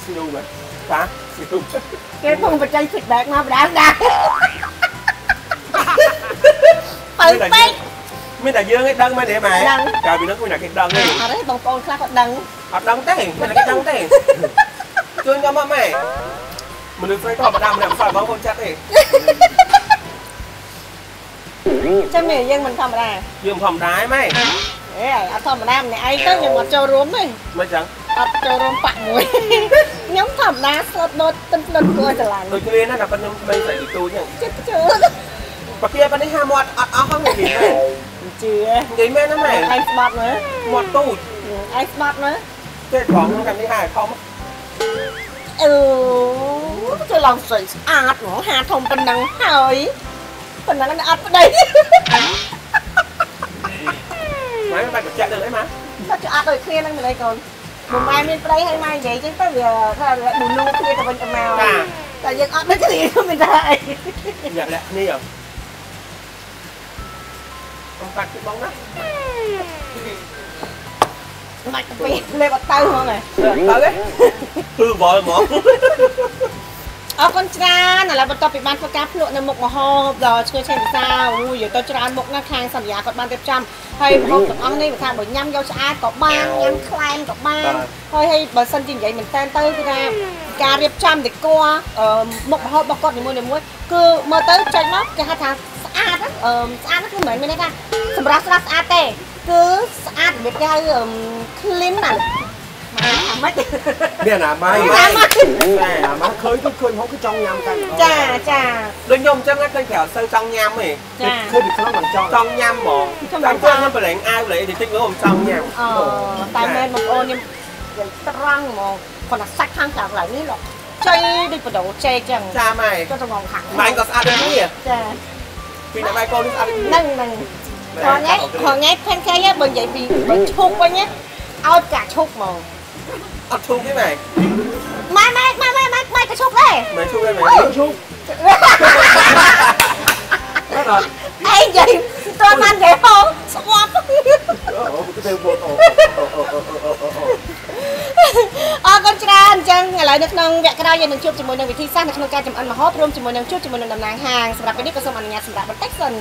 Ô. Xin đâu mà. Hả? Xin đâu. គេពងបច្ចេក feedback មកបដាបដាបើពេកមានតែយើងឯងដឹងមែនទេម៉ែដឹងកាលពីនោះមានតែគេដឹងទេអត់ទេបងប្អូនខ្លះគាត់ដឹងអត់ដឹងទេមានតែគេដឹងទេជួយខ្ញុំមកម៉ែមនុស្សស្រីធម្មតាម្នាក់មិនស្គាល់បងប្អូនចាត់ទេចាំមើលយើងមិនធម្មតាយើងធម្មតាឯងម៉ែអេអត់ធម្មតាម្នាក់ឯងទៅខ្ញុំអត់ចូលរួមទេមិនចឹង អត់ចូលរួមបាក់មួយខ្ញុំធម្មតាស្លុតដុតទិនទិនគួរស្រឡាញ់ដូចគ្នាណាតែប៉ុណ្្នឹងបីស្រីទូចឹងចិត្តជឿបាគាប៉ុណ្នេះហាមាត់អត់អស់ហ្នឹងនិយាយមែនជឿនិយាយមែនណាម៉ែឯងស្បាត់មើលមាត់ទូចឯងស្បាត់មើលទេត្រង់ក្នុងកម្មនេះហាធំអឺចូលឡងស្រីស្អាតហ្មងហាធំប៉ុណ្ណឹងហើយប៉ុណ្ណឹងអត់ប្តីម៉ែមិនបាច់បញ្ជាក់ được អីម៉ែគាត់ឆ្អត់ដូចគ្នានឹងម្លេះកូន មួយម៉ែមានប្តីហើយម៉ែនិយាយចឹងទៅវាថាប៊ូនូគ្នាទៅវិញទៅមកតែយើងអត់ដូចគ្នាមានតែអីញាក់លាក់គ្នាហ៎បងកាត់ពីបងណាមិនទៅពីលេបអត់ទៅហ្មងហ៎ទៅទេគឺវល់ហ្មង អរគុណច្រើនឥឡូវបន្ទាប់ពីបានធ្វើការភ្លក់នៅមុខមហោបដល់ឈ្ងុយឆេងពិសាអូយទៅច្រើនមុខណាស់ខាងសន្យាគាត់បានរៀបចំហើយម្ហូបទាំងអស់នេះគាត់ថាបើញ៉ាំយកឆ្អែតក៏បានញ៉ាំខ្លែមក៏បានហើយហើយបើសិនជានិយាយមែនតើទៅគឺថាការរៀបចំដេក័រមុខមហូបរបស់គាត់នីមួយៗគឺមើលទៅចេញមកគេហៅថាស្អាតអឺស្អាតគឺមិនមែនមានន័យថាសម្រាប់ស្រាប់ស្អាតទេគឺស្អាតរបៀបគេហៅ clean ណាអាម៉េចមា នអាម៉ៃអាម៉េចតែអាម៉ាឃើញទៅឃើញហូបគឺចង់ញ៉ាំកាន់ចាចាដូចខ្ញុំអញ្ចឹងឃើញក្រៅសូវចង់ញ៉ាំទេចាឃើញពីក្នុងមិនចង់ចង់ញ៉ាំហ្មងចង់ញ៉ាំចាំខ្ញុំខ្ញុំប្រឡែងអាវប្រឡែងតិចតិចមើលខ្ញុំចង់ញ៉ាំអតែមែនបងប្អូនខ្ញុំនិយាយត្រង់ហ្មងគាត់ថាសាច់ខាងក្រៅឡើងនេះលោកចៃដូចបដោចេកចឹងចាម៉ែគាត់ទៅងងខាងម៉ែក៏ស្អាតដូចគ្នាចាពីអ្នកម៉ែកូននេះស្អាតដូចគ្នាហ្នឹងហ្នឹងហងៃហងៃផែនគេបើនិយាយពីបើឈប់វិញណាឲ្យកាឈប់ហ្មង អត់ឈប់ទេម៉ែម៉ែម៉ែម៉ែម៉ែម៉ែម៉ែក៏ឈប់ដែរម៉ែឈប់ទេម៉ែឈប់អត់អីនិយាយតើបាននិយាយហងស្វាប់អូគឺទៅបងអូអរគុណច្រើនអញ្ចឹងឥឡូវនៅក្នុងវគ្គក្រោយយើងនឹងជួបជាមួយនឹងវិធីសាស្ត្រនៅក្នុងការចម្អិនម្ហូបរួមជាមួយនឹងជួបជាមួយនឹងតំណាងហាងសម្រាប់ពេលនេះក៏សូមអនុញ្ញាតសម្រាប់បន្តិចសិន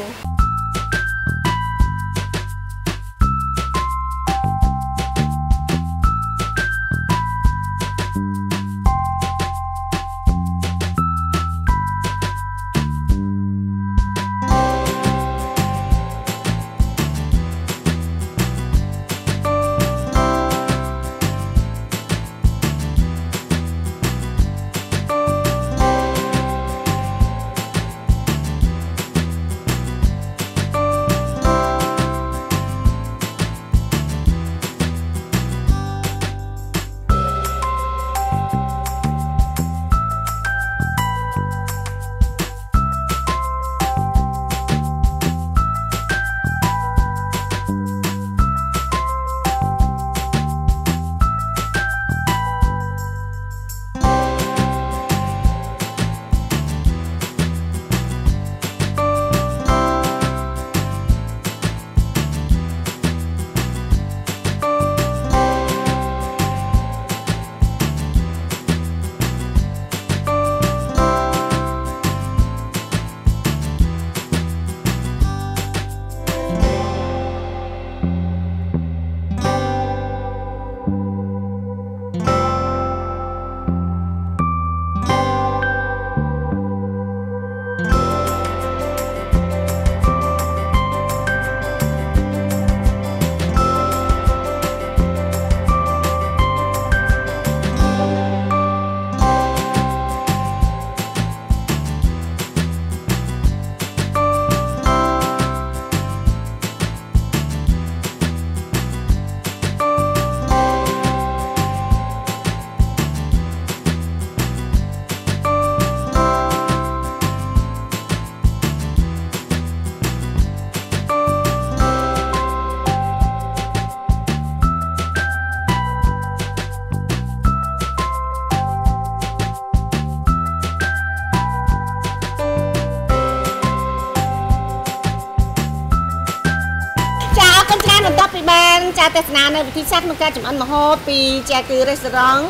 នានៅវិធីសាស្ត្រក្នុងការចម្អិនម្ហូបពីជាគឺរេស្តូរ៉ង់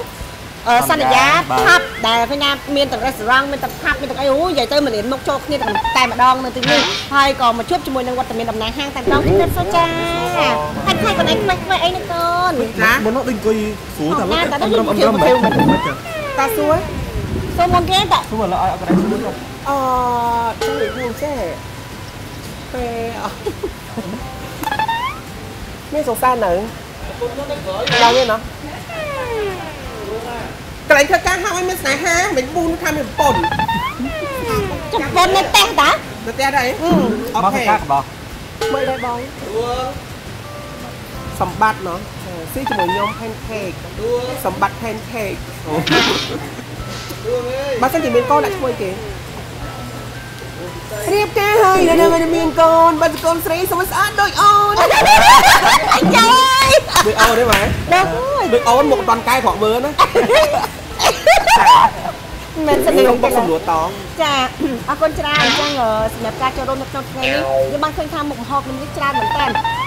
អឺសន្យាផាប់ដែលឃើញថាមានទាំងរេស្តូរ៉ង់មានទាំងផាប់មានទាំងអីអូនិយាយទៅមិនរៀនមុខចូលគ្នាតែតែម្ដងនៅទីនេះហើយក៏មកជួបជាមួយនឹងវត្តមានតំណាងហាងតែម្ដងទៀតសូចាហើយខ្លាចកូនឯងខ្វេះខ្វេះអីហ្នឹងកូនណាមុននោះដូចអង្គុយស្រួលតែណាអតែឺដូចរំអឺយើងរំទៅមិនទៅមិនចាតាសួរសូមមកគេតស្រួលឡើយឲ្យអត់ក្រែស្រួលចុះអជួយខ្ញុំចេះពេលអមានសង្សារនៅ ដល់ទេណោះកន្លែងធ្វើការហៅឲ្យមានស្នេហាមិនប៊ូនថាមានប្រពន្ធចំប៉ុននៅផ្ទះតាទៅផ្ទះដែរអូមកខេកាកបោះមើលដែរបងសម្បត្តិណោះស៊ីជាមួយខ្ញុំ pancake សម្បត្តិ pancake បើសិនជាមានកូនដាក់ឈ្មោះគេរៀបការហើយនៅនឹងមានកូនបើកូនស្រីសុំស្អាតដូចអូនអីចាយដូច អូនទេម៉ែដល់ដូចអូនមកមិនតាន់កែក្រក់មើលណាមិនស្នេះគាល់ខ្ញុំបុកសំលួតតចាអរគុណច្រើនអញ្ចឹងសម្រាប់ការចូលរួមនៅក្នុងថ្ងៃនេះយើងបានឃើញថាមុខម្ហូបនេះច្រើនមែនតើ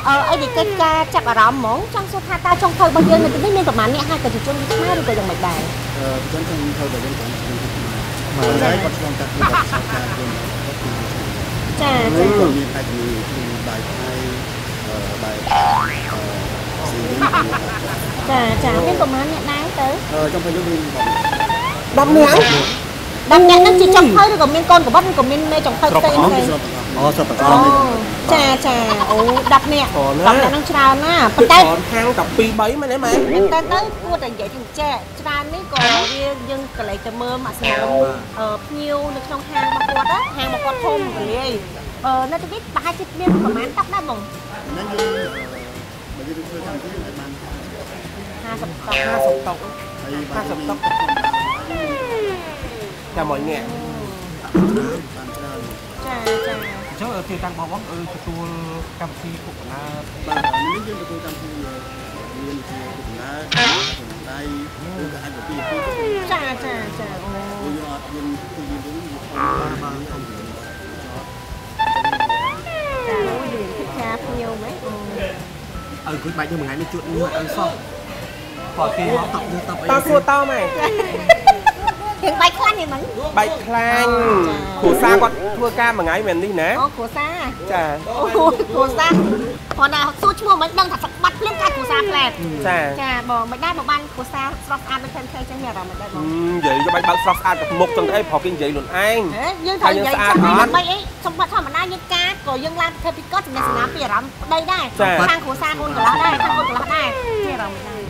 អឺអីដែលកិច្ចការចាប់អារម្មណ៍ហ្មងចង់សួរថាតើចុងភៅរបស់យើងនៅទីនេះមានប្រមាណអ្នកហើយប្រជាជនខ្មែរឬក៏យ៉ាងម៉េចដែរអឺចឹងខ្ញុំធ្វើតែយើងគាត់ខ្ញុំមកហើយគាត់ឆ្លងកាត់ពីបទពិសោធន៍ការយើងចាគឺចាគាត់មានអាចមានពីបាយថៃអឺបាយអឺស៊ីវិញ ចាចាមានប្រមាណអ្នកដែរទៅអឺចំពេលយើងមានបង10នាក់ដល់អ្នកហ្នឹងជាចុងភៅឬក៏មានកូនកបិតឬក៏មានមេចុងភៅផ្សេងអផ្សេងស្រុតអូស្រុតតអូចាចាអូ10នាក់10នាក់ហ្នឹងច្រើនណាស់ប៉ុន្តែតនហាងតែ2 3មែនទេម៉ែតែទៅគួរតែនិយាយถึงចែកច្រើននេះក៏វាយើងកន្លែងទៅមើលមកស្នាមអឺភ្ញៀវនៅក្នុងហាងរបស់គាត់ណាហាងរបស់គាត់ធំកលាយអឺនៅទីនេះប្រហែលជាមានប្រហែលតុកដែរបងហ្នឹងយើងបើ យើងធ្វើតាមទីឲ្យបាន50តុក50តុកហើយបាន50តុកចាំមួយនាក់បានច្រើនចាចាអញ្ចឹងទីតាំងបងបងអឺទទួលកម្មវិធីពុកកណាបាទនេះយើងទទួលតាមទីមានជាដំណើរចំដៃឬក៏អាចទៅពីពីចាចាចាអូយើងអត់យើងគឺយើងយើងបានបានធំចាអូយយើងគិតថាភ្ញៀវហ្មងអូអើគួយបាច់យើងមួយថ្ងៃនេះជួតមួយអើសោះគាត់គេមកតប់យកតប់អីតសួរតម៉ែ យើងបាយខ្លាញ់ហ្នឹងបែកខ្លាញ់គ្រូសាគាត់ធ្វើការមួយថ្ងៃមែននេះណាអូគ្រួសារចាអូគ្រួសារគាត់ណាសួរឈ្មោះមិនដឹងថាសបាត់ភ្លាមកាត់គ្រួសារផ្លែតចាចាបងមិនដែរបងបានគ្រួសារស្រស់ស្អាតដូចផ្សេងៗចឹងមានអារម្មណ៍មិនដែរបងនិយាយទៅបែកបើកស្រស់ស្អាតទៅមុខចឹងទៅអីព្រោះគេនិយាយខ្លួនឯងហេយើងត្រូវនិយាយហើយយើងស្អាតចាំអត់ដើម្បីអីសម្បត្តិធម្មតាយើងការក៏យើងឡើងធ្វើពីគាត់ចំណេះសំណាលពីអារម្មណ៍ប្តីដែរចាខាងគ្រួសារកូនកន្លោះដែរខាងកូនកន្លោះដែរមានអារម្មណ៍មិនដែរ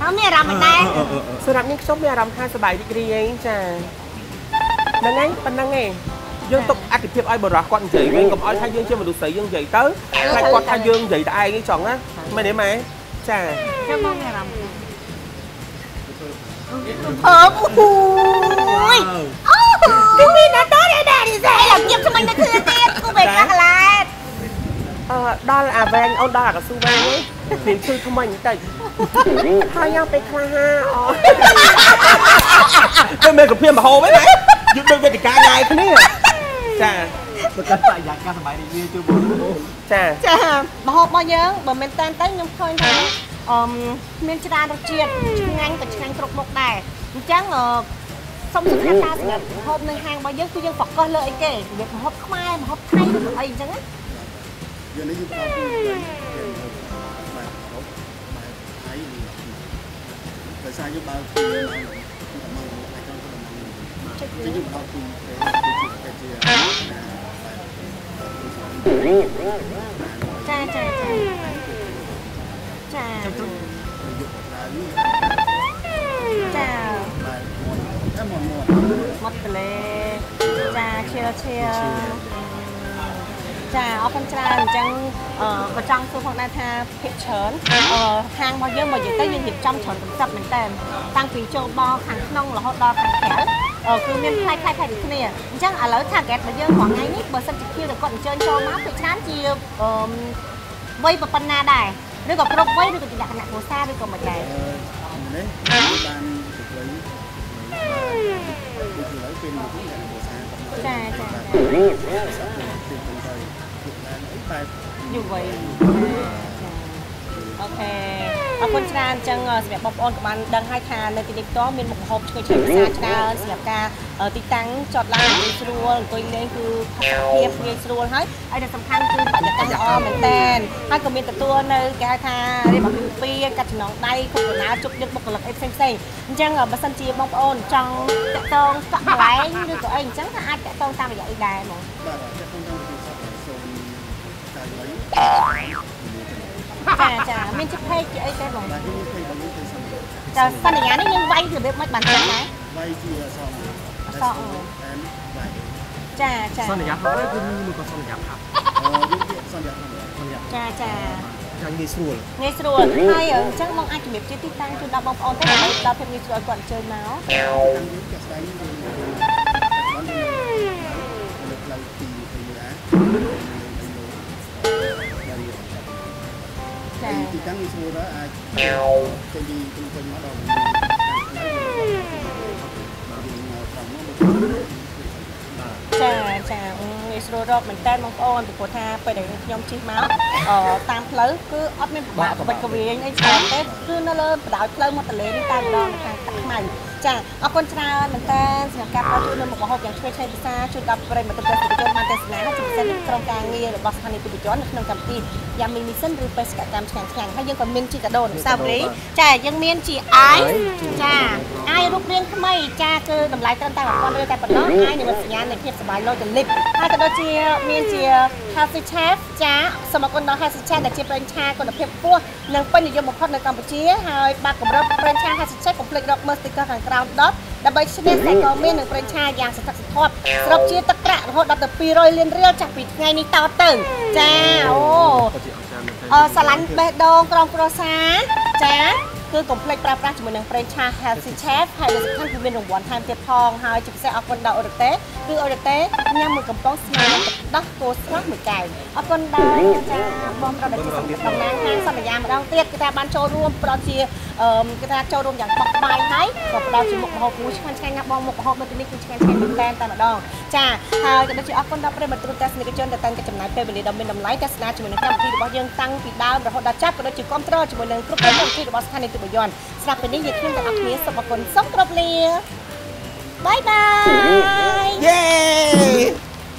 ហើយមានអារម្មណ៍មិនដែរសម្រាប់នេះខ្ញុំមានអារម្មណ៍ថាសប្បាយរីករាយចាហ្នឹងហើយប៉ុណ្្នឹងឯងយើងទុកអត្ថិភាពឲ្យបរិះគាត់និយាយវិញកុំឲ្យថាយើងជាមនុស្សស្រីយើងនិយាយទៅខ្លាចគាត់ថាយើងនិយាយតែឯងឯងចង់ណាមែនទេម៉ែចាចាំបងមានអារម្មណ៍មិនដែរអើអូយអូគឺមានដល់ដល់ដែរនេះស្អីឡើងញៀបថ្មីទៅធ្វើទៀតគូបែកកាកឡែតអឺដល់អាវែងអូនដល់អាកស៊ូវែង ឯងមានឈឺថ្មិញបន្តិចហើយយ៉ាងទៅខ្លះហាអូទៅមើលកាភៀមបហូបឯងម៉ែយើងដូចវេទិកាញ៉ាយគ្នាចាប្រកាសបរិយាកាសសប្បាយរីករាយជួយបងចាចាម្ហូបរបស់យើងបើមែនតែនទៅខ្ញុំឃើញថាអឺមានច្រើនរសជាតិឆ្ងាញ់ក៏ឆ្ងាញ់គ្រប់មុខដែរអញ្ចឹងអឺសូមសំខាន់ថាសម្រាប់ម្ហូបនៅហាងរបស់យើងគឺយើង focus លើអីគេវាម្ហូបខ្មែរម្ហូបថៃឬក៏អីអញ្ចឹងណាយើងនេះយើងផ្ដោតពី ដោយសារយើងបើកពីមកអាចចង់ទៅមកយើងផ្ដោតពីទៅជាទៅជាចាចាចាចាយកឡើងចាបាយតែមកមកមកតលេចាឈៀលឈៀល ចាអរគុណច្រើនអញ្ចឹងអឺក៏ចង់សួរផងដែរថាភិកច្រើនអឺហាងរបស់យើងមកនិយាយទៅយើងរៀបចំច្រើនកំសត់មែនតើតាំងពីចូលដល់ខាងក្នុងរហូតដល់ខាងក្រៅអឺគឺមានផ្លែផ្លែផ្លែដូចគ្នាអញ្ចឹងឥឡូវ target របស់យើងរាល់ថ្ងៃនេះបើសិនជាភ្ញៀវដែលគាត់អញ្ជើញចូលមកភាគច្រើនជាអឺវ័យប៉ុណ្ណាដែរឬក៏គ្រប់វ័យឬក៏ជាលក្ខណៈគ្រួសារឬក៏មិនដែរនេះបានទៅវិញគឺឡើយពេលមកទីភាសាចាចាចា ពីទៅទៅពីឡើងអីបែបយុវវ័យចាអូខេអរគុណច្រើនអញ្ចឹងសម្រាប់បងប្អូនក៏បានដឹងហើយថានៅទីនេះផ្ទាល់មានមុខម្ហូបឆ្ងាញ់ឆ្ងាញ់ភាសាច្រើនសម្រាប់ការទីតាំងចតឡានងាយស្រួលអង្គុយលេងគឺផាសុកភាពងាយស្រួលហើយហើយដែលសំខាន់គឺបរិយាកាសល្អមែនតើហើយក៏មានទទួលនៅគេហៅថារៀបអាពាហ៍ពិពាហ៍កាត់ចំណងដៃគ្រប់ដំណើរជប់យកបុគ្គលិកអីផ្សេងផ្សេងអញ្ចឹងបើសិនជាបងប្អូនចង់តាក់ទងកក់កន្លែងឬក៏អីអញ្ចឹងក៏អាចតាក់ទងតាមរយៈអីដែរហ្មងបាទ ចាចាមានជិះពេកជាអីទេបងបាទយើងឃើញបងយើងឃើញសន្យាចាសន្យានេះយើងវាយរបៀបមិនបានចឹងដែរវាយជាសងសងអែមវាយចាចាសន្យាហើយគឺមួយក៏សន្យាផាប់អូយើងពាក្យសន្យាធម្មតាសន្យាចាចាយ៉ាងងាយស្រួលងាយស្រួលហើយអញ្ចឹងបងអាចជំរាបជាទីតាំងជូនដល់បងប្អូនទេដើម្បីដល់ភាពងាយស្រួលឲ្យគាត់អញ្ជើញមកខាងយើងជាក់ស្ដែង ចាទីតាំងងាយស្រួលដែរអាចចេញពីព្រំពេញមកដល់ខាងផ្លូវយើងមកខាងមកចាចាងាយស្រួលរកមែនតើបងប្អូនពីព្រោះថាពេលដែលខ្ញុំជិះមកអឺតាមផ្លូវគឺអត់មានពិបាកក្បិចក្បៀងអីច្រើនទេគឺនៅលើបណ្ដោយផ្លូវមកទលេនេះតែម្ដងនៅខាងទឹកខ្មៅ ចាអរគុណច្រើនមែនតើសម្រាប់ការផ្ដល់ជូននៅមុខម្ហូបយ៉ាងឆ្ងាញ់ឆ្ងាញ់ពិសាជួយដល់ប្រិយមិត្តទស្សនិកជនបានទស្សនាហើយជាពិសេសនៅក្រុមការងាររបស់ស្ថានីយ៍ទូរទស្សន៍នៅក្នុងកម្មវិធីយ៉ាងមីមីសិនឬបេសកកម្មឆ្ងាញ់ឆ្ងាញ់ហើយយើងក៏មានជាកាដូអនុស្សាវរីយ៍ចាយើងមានជាអាយចាអាយរូបរាងថ្មីចាគឺតម្លៃត្រឹមតែ1000រៀលតែប៉ុណ្ណោះអាយនិមិត្តសញ្ញានៃភាពសប្បាយលោទៅលិបហើយក៏ដូចជាមានជា Healthy Chef ចាសូមអរគុណដល់ Healthy Chef ដែលជាប្រេងឆាគុណភាពខ្ពស់និងពេញនិយមបំផុតនៅកម្ពុជាហើយបាក់កម្រិតប្រេងឆា Healthy Chef កុំភ្លេចរកមើល sticker ខាងក្រោមដបដើម្បីឈ្នះតែក៏មាននឹងប្រេងឆាយ៉ាងសន្ធឹកសន្ធាប់ស្របជាទឹកប្រាក់រហូតដល់ទៅ200លានរៀលចាស់ពីថ្ងៃនេះតទៅចាអូក៏ជាអង្ចារមែនទេអឺសាឡាញ់បេះដូងក្រុមគ្រួសារចា គឺកុំភ្លេចប្រើប្រាស់ជាមួយនឹងប្រេងឆា Healthy Chef ហើយដែលសំខាន់គឺមានរង្វាន់ថែមទៀតផងហើយជាពិសេសអរគុណដល់អូរ៉ាតេគឺអូរ៉ាតេញ៉ាំមួយកំប៉ុងស្មើនឹងទឹកដោះគោស្រស់មួយកែវអរគុណដល់ចាបងប្រុសដែលជាតំណាងហាងសន្យាម្ដងទៀតគឺថាបានចូលរួមផ្ដល់ជាអឺគឺថាចូលរួមយ៉ាងបោះក្បាយហើយក៏ផ្ដល់ជាមុខម្ហូបមួយឆ្ងាញ់ឆ្ងាញ់ណាស់បងមុខម្ហូបនៅទីនេះគឺឆ្ងាញ់ឆ្ងាញ់មែនតើតែម្ដងចាហើយក៏ដូចជាអរគុណដល់ប្រិយមិត្តទូរទស្សនិកជនដែលតែងតែចំណាយពេលវេលាដ៏មានតម្លៃទស្សនាជាមួយនឹងកម្មវិធីរបស់យើងតាំងពីដើមរហូតដល់ចប់ក៏ដូចជាគ្រប់គ្រងជាមួយនឹងគ្រប់កម្មវិធីរបស់ស្ថានីយ៍ទូរទស្សន៍ស្រាប់ពេលនេះយើងខ្ញុំទាំងអស់គ្នាសូមអរគុណសូមគោរពលាបាយបាយយេ